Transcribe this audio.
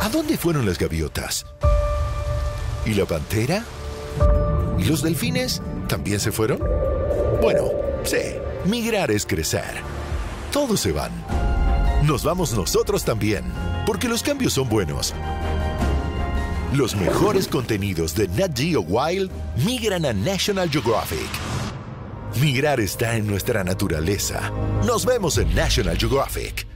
¿A dónde fueron las gaviotas? ¿Y la pantera? ¿Y los delfines también se fueron? Bueno, sí, migrar es crecer. Todos se van. Nos vamos nosotros también, porque los cambios son buenos. Los mejores contenidos de Nat Geo Wild migran a National Geographic. Migrar está en nuestra naturaleza. Nos vemos en National Geographic.